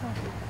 错.